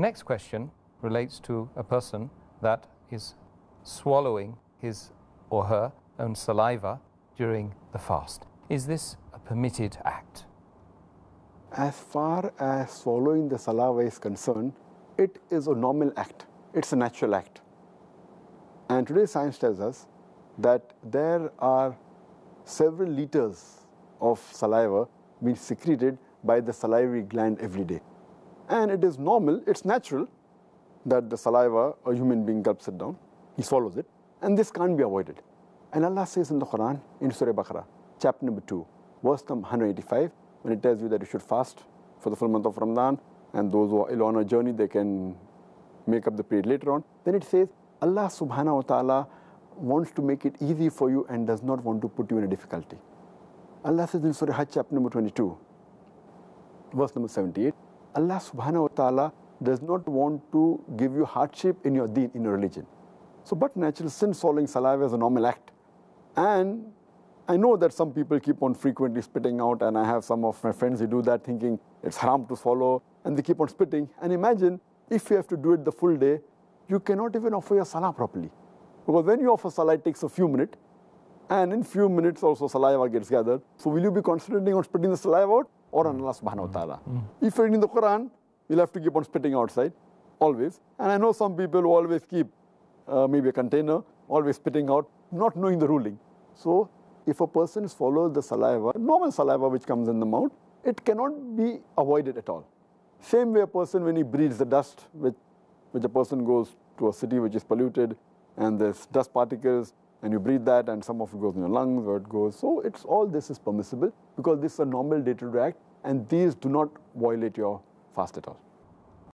next question relates to a person that is swallowing his or her own saliva during the fast. Is this a permitted act? As far as swallowing the saliva is concerned, it is a normal act. It's a natural act. And today science tells us that there are several liters of saliva being secreted by the salivary gland every day. And it is normal, it's natural that the saliva, a human being gulps it down, he swallows it, and this can't be avoided. And Allah says in the Quran, in Surah Baqarah, chapter number 2, verse number 185, when it tells you that you should fast for the full month of Ramadan, and those who are ill on a journey, they can make up the period later on. Then it says, Allah subhanahu wa ta'ala wants to make it easy for you and does not want to put you in a difficulty. Allah says in Surah Hajj chapter number 22, verse number 78, Allah subhanahu wa ta'ala does not want to give you hardship in your deen, in your religion. So, but natural sin swallowing saliva is a normal act. And I know that some people keep on frequently spitting out, and I have some of my friends who do that thinking it's haram to swallow, and they keep on spitting. And imagine if you have to do it the full day, you cannot even offer your salah properly. Because when you offer salah, it takes a few minutes, and in few minutes also saliva gets gathered. So will you be concentrating on spitting the saliva out or on Allah subhanahu wa ta'ala? Mm. If you're reading the Quran, you'll have to keep on spitting outside, always. And I know some people who always keep uh, maybe a container, always spitting out, not knowing the ruling. So if a person follows the saliva, normal saliva which comes in the mouth, it cannot be avoided at all. Same way a person when he breathes the dust, which, which a person goes to a city which is polluted, and there's dust particles, and you breathe that, and some of it goes in your lungs, or it goes. So it's all this is permissible because this is a normal day-to-day act, and these do not violate your fast at all.